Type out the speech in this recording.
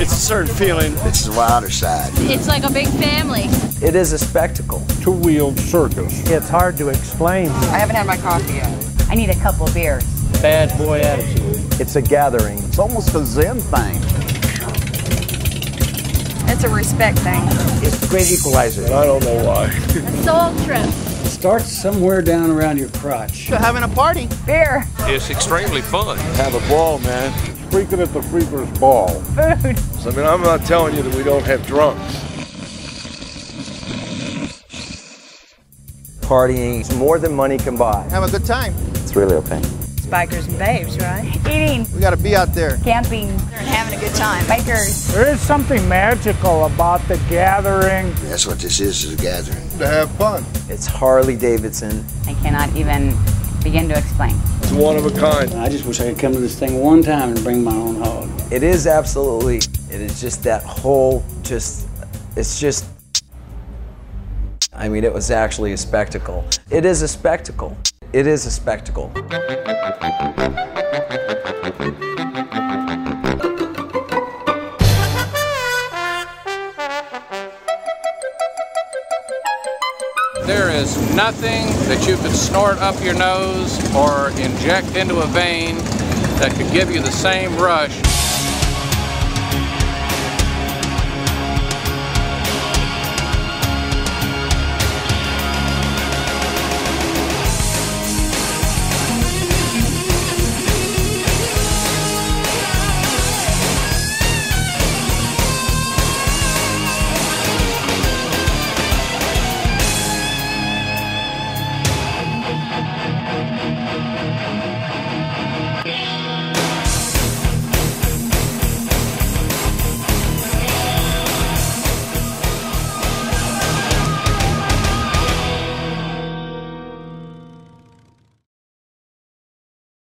It's a certain feeling. It's the wilder side. It's like a big family. It is a spectacle. Two-wheeled circus. It's hard to explain. I haven't had my coffee yet. I need a couple of beers. Bad boy attitude. It's a gathering. It's almost a Zen thing. It's a respect thing. It's the great equalizer. I don't know why. A soul trip. Starts somewhere down around your crotch. You're having a party. Beer. It's extremely fun. Have a ball, man. Freaking at the Freakers Ball. Food. I mean, I'm not telling you that we don't have drunks. Partying is more than money can buy. Have a good time. It's really okay. Bikers and babes, right? Eating, We got to be out there. camping, And having a good time. bikers. There is something magical about the gathering. That's what this is, is a gathering. To have fun. It's Harley Davidson. I cannot even begin to explain. It's one of a kind. I just wish I could come to this thing one time and bring my own hog. It is absolutely. It is just that whole just. It's just. I mean, it was actually a spectacle. It is a spectacle. It is a spectacle. There is nothing that you could snort up your nose or inject into a vein that could give you the same rush